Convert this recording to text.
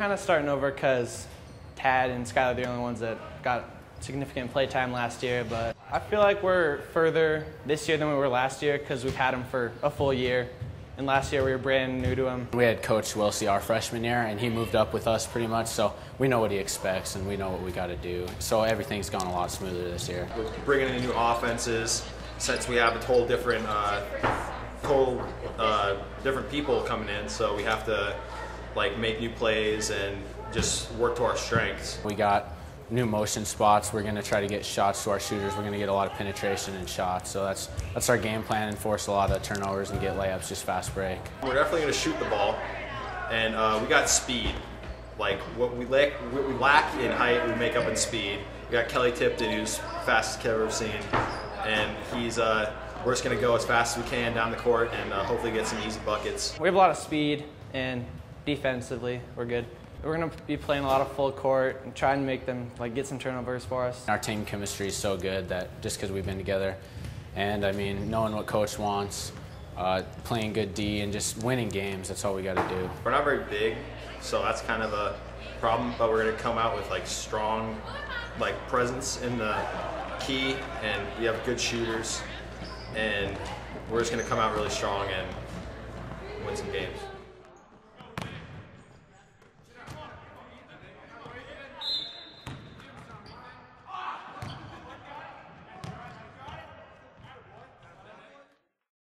kind of starting over because Tad and Skylar are the only ones that got significant play time last year. But I feel like we're further this year than we were last year because we've had them for a full year. And last year we were brand new to him. We had Coach Wilsey our freshman year, and he moved up with us pretty much, so we know what he expects and we know what we got to do. So everything's gone a lot smoother this year. We're bringing in new offenses since we have a total different, uh, total uh, different people coming in. So we have to like make new plays and just work to our strengths. We got new motion spots. We're going to try to get shots to our shooters. We're going to get a lot of penetration and shots. So that's that's our game plan and force a lot of turnovers and get layups, just fast break. We're definitely going to shoot the ball, and uh, we got speed. Like what we lack, what we lack in height, we make up in speed. We got Kelly Tipton, who's fastest kid I've ever seen, and he's. Uh, we're just going to go as fast as we can down the court and uh, hopefully get some easy buckets. We have a lot of speed, and defensively, we're good. We're going to be playing a lot of full court and trying to make them like get some turnovers for us. Our team chemistry is so good that just because we've been together, and I mean knowing what coach wants, uh, playing good D, and just winning games. That's all we got to do. We're not very big, so that's kind of a problem. But we're going to come out with like strong, like presence in the key, and we have good shooters, and we're just going to come out really strong and win some games.